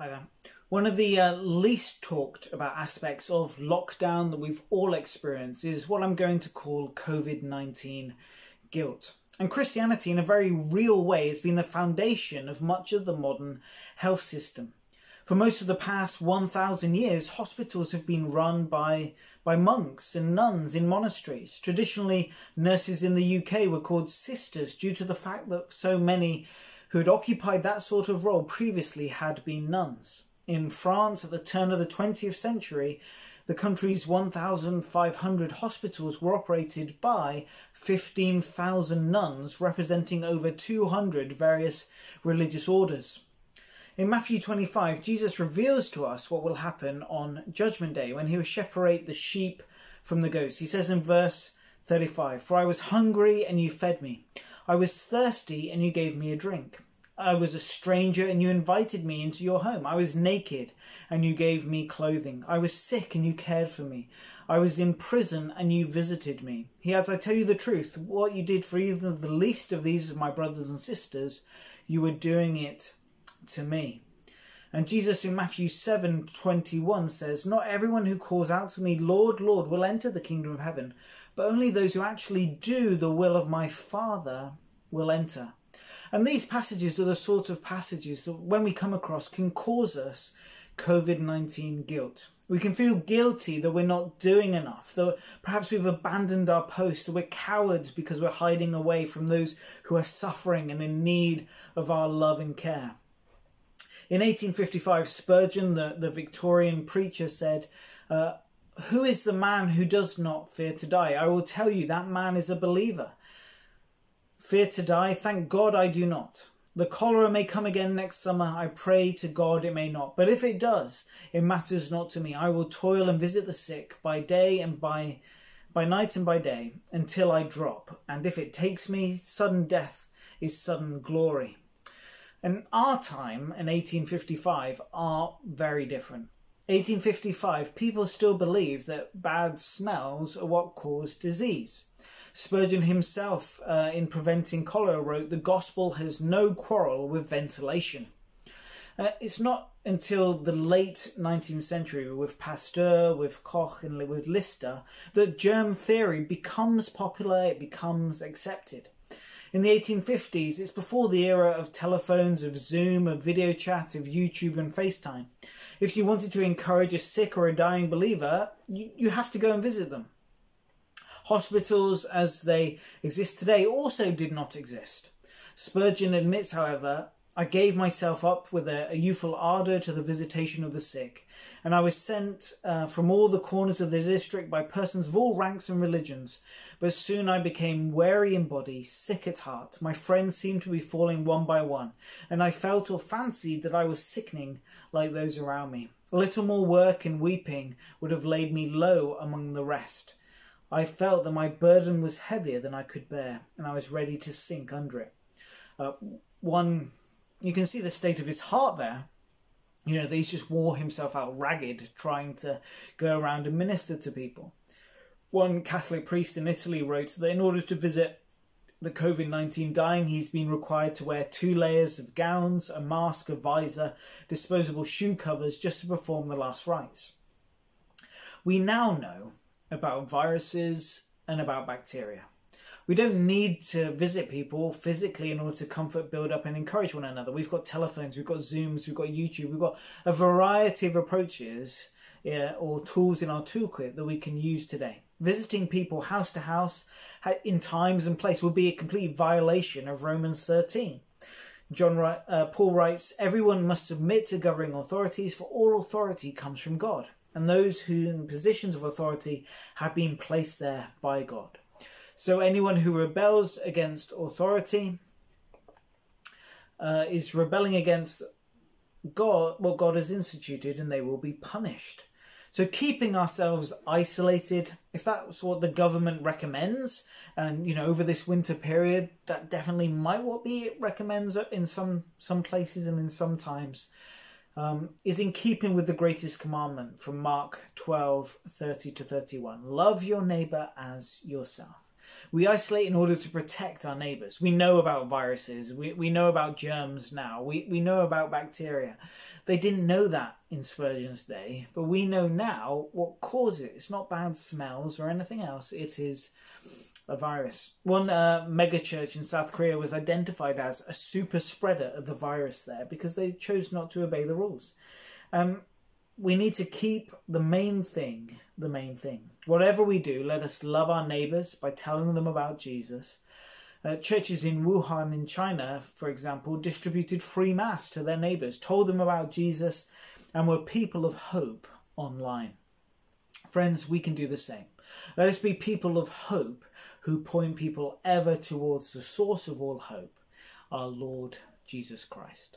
Hi there. One of the uh, least talked about aspects of lockdown that we've all experienced is what I'm going to call COVID 19 guilt. And Christianity, in a very real way, has been the foundation of much of the modern health system. For most of the past 1,000 years, hospitals have been run by, by monks and nuns in monasteries. Traditionally, nurses in the UK were called sisters due to the fact that so many who had occupied that sort of role previously had been nuns. In France, at the turn of the 20th century, the country's 1,500 hospitals were operated by 15,000 nuns representing over 200 various religious orders. In Matthew 25, Jesus reveals to us what will happen on Judgment Day when he will separate the sheep from the goats. He says in verse 35 For I was hungry and you fed me. I was thirsty and you gave me a drink. I was a stranger and you invited me into your home. I was naked and you gave me clothing. I was sick and you cared for me. I was in prison and you visited me. He adds, I tell you the truth, what you did for even the least of these of my brothers and sisters, you were doing it to me. And Jesus in Matthew 7 21 says, Not everyone who calls out to me, Lord, Lord, will enter the kingdom of heaven, but only those who actually do the will of my Father will enter. And these passages are the sort of passages that, when we come across, can cause us COVID 19 guilt. We can feel guilty that we're not doing enough, that perhaps we've abandoned our post, that we're cowards because we're hiding away from those who are suffering and in need of our love and care. In 1855, Spurgeon, the, the Victorian preacher, said, uh, Who is the man who does not fear to die? I will tell you, that man is a believer. Fear to die? Thank God I do not. The cholera may come again next summer. I pray to God it may not. But if it does, it matters not to me. I will toil and visit the sick by day and by by night and by day until I drop. And if it takes me, sudden death is sudden glory. And our time in 1855 are very different. 1855, people still believe that bad smells are what cause disease. Spurgeon himself, uh, in Preventing Cholera, wrote, The gospel has no quarrel with ventilation. Uh, it's not until the late 19th century, with Pasteur, with Koch, and with Lister, that germ theory becomes popular, it becomes accepted. In the 1850s, it's before the era of telephones, of Zoom, of video chat, of YouTube and FaceTime. If you wanted to encourage a sick or a dying believer, you, you have to go and visit them. Hospitals as they exist today also did not exist. Spurgeon admits, however, I gave myself up with a, a youthful ardour to the visitation of the sick, and I was sent uh, from all the corners of the district by persons of all ranks and religions. But soon I became weary in body, sick at heart. My friends seemed to be falling one by one, and I felt or fancied that I was sickening like those around me. A little more work and weeping would have laid me low among the rest. I felt that my burden was heavier than I could bear, and I was ready to sink under it. Uh, one, you can see the state of his heart there. You know, he's just wore himself out ragged trying to go around and minister to people. One Catholic priest in Italy wrote that in order to visit the COVID 19 dying, he's been required to wear two layers of gowns, a mask, a visor, disposable shoe covers just to perform the last rites. We now know about viruses and about bacteria. We don't need to visit people physically in order to comfort, build up, and encourage one another. We've got telephones, we've got Zooms, we've got YouTube, we've got a variety of approaches yeah, or tools in our toolkit that we can use today. Visiting people house to house in times and place would be a complete violation of Romans 13. John uh, Paul writes, "Everyone must submit to governing authorities, for all authority comes from God." and those who in positions of authority have been placed there by God. So anyone who rebels against authority uh, is rebelling against God, what God has instituted, and they will be punished. So keeping ourselves isolated, if that's what the government recommends, and you know over this winter period, that definitely might what be it recommends in some some places and in some times um, is in keeping with the greatest commandment from Mark 12 30 to 31. Love your neighbor as yourself. We isolate in order to protect our neighbours. We know about viruses. We, we know about germs now. We, we know about bacteria. They didn't know that in Spurgeon's day, but we know now what causes it. It's not bad smells or anything else. It is a virus. One uh, megachurch in South Korea was identified as a super spreader of the virus there because they chose not to obey the rules. Um, we need to keep the main thing the main thing. Whatever we do, let us love our neighbours by telling them about Jesus. Uh, churches in Wuhan, in China, for example, distributed free mass to their neighbours, told them about Jesus, and were people of hope online. Friends, we can do the same. Let us be people of hope who point people ever towards the source of all hope, our Lord Jesus Christ.